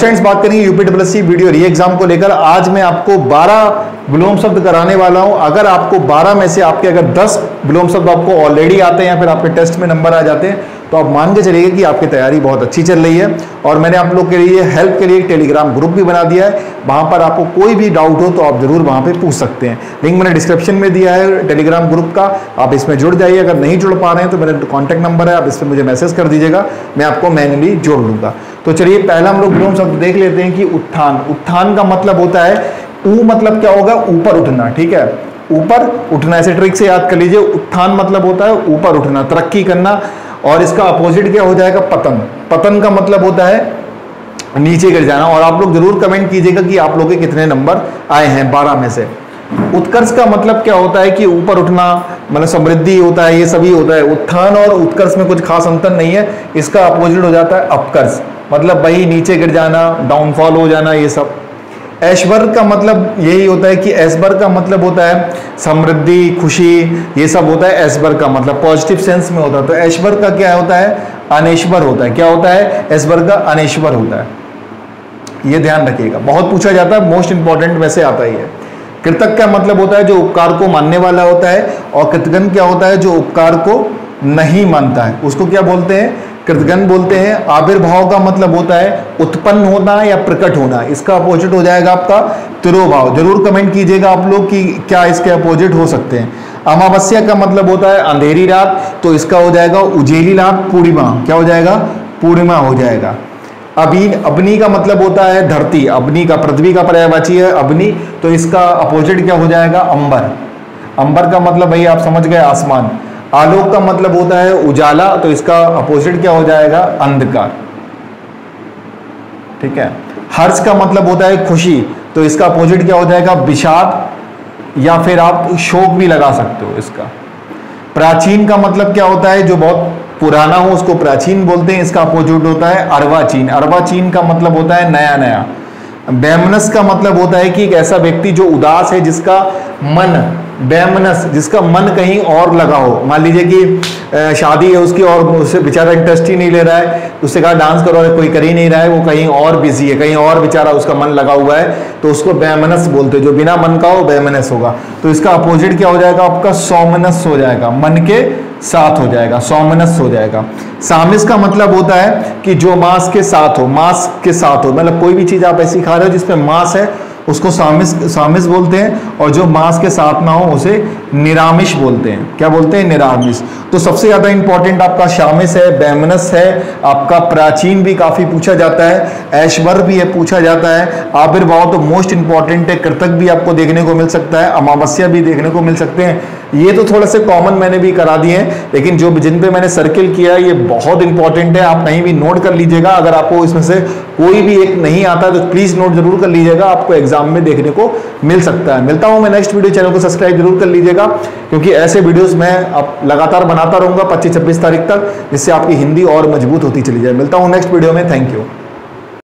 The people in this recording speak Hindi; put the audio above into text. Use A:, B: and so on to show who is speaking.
A: स्टूडेंट्स बात करेंगे UP W C video re exam को लेकर। आज मैं आपको 12 विलोम शब्द कराने वाला हूँ। अगर आपको 12 में से आपके अगर 10 विलोम शब्द आपको ऑलरेडी आते हैं या फिर आपके टेस्ट में नंबर आ जाते हैं तो आप मान के चलिए कि आपकी तैयारी बहुत अच्छी चल रही है और मैंने आप लोग के लिए हेल्प के लिए टेलीग्राम ग्रुप भी बना दिया है। वहाँ पर आपको कोई भी डाउट हो तो आप ज़रूर वहाँ पे पूछ सकते हैं। लिंक मैंने डिस्क्रिप्शन में दिया है टेलीग्राम ग्रुप का। आप इसमें जुड़ जाइए। अगर नहीं जुड़ पा रहे हैं तो मेरा कॉन्टैक्ट नंबर है। आप इस पर मुझे मैसेज कर दीजिएगा। मैं आपको मैनुअली जोड़ लूँगा तो चलिए, पहला हम लोग विलोम शब्द देख लेते हैं कि उत्थान। उत्थान का मतलब होता है ऊ मतलब क्या होगा? ऊपर उठना, ठीक है? ऊपर उठना, ऐसे ट्रिक से याद कर लीजिए। उत्थान मतलब होता है ऊपर उठना, तरक्की करना। और इसका अपोजिट क्या हो? जाएगा पतन। पतन का मतलब होता है नीचे गिर जाना। और आप लोग ज़रूर कमेंट कीजिएगा कि आप लोग के कितने नंबर आए हैं बारह में से। उत्कर्ष का मतलब क्या होता है कि ऊपर उठना मतलब समृद्धि होता है, ये सभी होता है। उत्थान और उत्कर्ष में कुछ खास अंतर नहीं है। इसका अपोजिट हो जाता है अपकर्ष। मतलब वही नीचे गिर जाना डाउनफॉल हो जाना, ये सब। ऐश्वर्य का मतलब यही होता है कि ऐश्वर्य का मतलब होता है समृद्धि, खुशी, ये सब होता है ऐश्वर्य का मतलब पॉजिटिव सेंस में होता है। तो ऐश्वर्य का क्या होता है? अनेश्वर होता है। क्या होता है? ऐश्वर्य का अनेश्वर होता है। ये ध्यान रखिएगा। बहुत पूछा जाता है मोस्ट इंपॉर्टेंट वैसे आता ही है। कृतक का मतलब होता है जो उपकार को मानने वाला होता है और कृतगन क्या होता है? जो उपकार को नहीं मानता है। उसको क्या बोलते हैं? कृतगन बोलते हैं, आविर्भाव का मतलब होता है उत्पन्न होना या प्रकट होना। इसका अपोजिट हो जाएगा आपका तिरोभाव। ज़रूर कमेंट कीजिएगा आप लोग कि क्या इसके अपोजिट हो सकते हैं। अमावस्या का मतलब होता है अंधेरी रात तो इसका हो जाएगा उजेली रात, पूर्णिमा। क्या हो जाएगा? पूर्णिमा हो जाएगा। अभी अग्नि का मतलब होता है धरती। अग्नि का, पृथ्वी का पर्यायवाची है अग्नि तो इसका अपोजिट क्या हो जाएगा? अंबर। अंबर का मतलब भाई आप समझ गए आसमान। आलोक का मतलब होता है उजाला तो इसका अपोजिट क्या हो जाएगा? अंधकार। ठीक है? हर्ष का मतलब होता है खुशी तो इसका अपोजिट क्या हो जाएगा? विषाद, या फिर आप शोक भी लगा सकते हो इसका। प्राचीन का मतलब क्या होता है? जो बहुत पुराना हो, उसको प्राचीन बोलते हैं, इसका अपोजिट होता है अर्वाचीन अर्वाचीन का मतलब होता है नया नया बैमनस का मतलब होता है कि एक ऐसा व्यक्ति जो उदास है, जिसका मन बेमनस जिसका मन कहीं और लगा हो। मान लीजिए कि शादी है, उसकी और उससे बेचारा इंटरेस्ट ही नहीं ले रहा है, उससे कहा डांस करो कोई कर ही नहीं रहा है, वो कहीं और बिज़ी है, कहीं और बेचारा उसका मन लगा हुआ है तो उसको बैमनस बोलते हैं। जो बिना मन का हो बैमनस होगा। तो इसका अपोजिट क्या हो जाएगा? आपका सोमनस हो जाएगा। मन के साथ हो जाएगा, सोमनस हो जाएगा। सामिस का मतलब होता है कि जो मांस के साथ हो, मांस के साथ हो मतलब कोई भी चीज़ आप ऐसी खा रहे हो जिसमें मांस है, उसको सामिस सामिस बोलते हैं, और जो मांस के साथ ना हो, उसे निरामिष बोलते हैं। क्या बोलते हैं? निरामिष। तो सबसे ज़्यादा इंपॉर्टेंट आपका शामिस है, बैमनस है, आपका प्राचीन भी काफ़ी पूछा जाता है, ऐश्वर भी है पूछा जाता है। आविर्भाव तो मोस्ट इंपॉर्टेंट है कृतक भी आपको देखने को मिल सकता है, अमावस्या भी देखने को मिल सकते हैं। ये तो थोड़ा से कॉमन मैंने भी करा दिए हैं, लेकिन जो जिन पे मैंने सर्किल किया है ये बहुत इंपॉर्टेंट है, आप कहीं भी नोट कर लीजिएगा, अगर आपको इसमें से कोई भी एक नहीं आता तो प्लीज़ नोट ज़रूर कर लीजिएगा, आपको एग्ज़ाम में देखने को मिल सकता है। मिलता हूँ मैं नेक्स्ट वीडियो चैनल को सब्सक्राइब ज़रूर कर लीजिएगा, क्योंकि ऐसे वीडियोस मैं अब लगातार बनाता रहूँगा पच्चीस छब्बीस तारीख तक, जिससे आपकी हिंदी और मज़बूत होती चली जाए। मिलता हूँ नेक्स्ट वीडियो में थैंक यू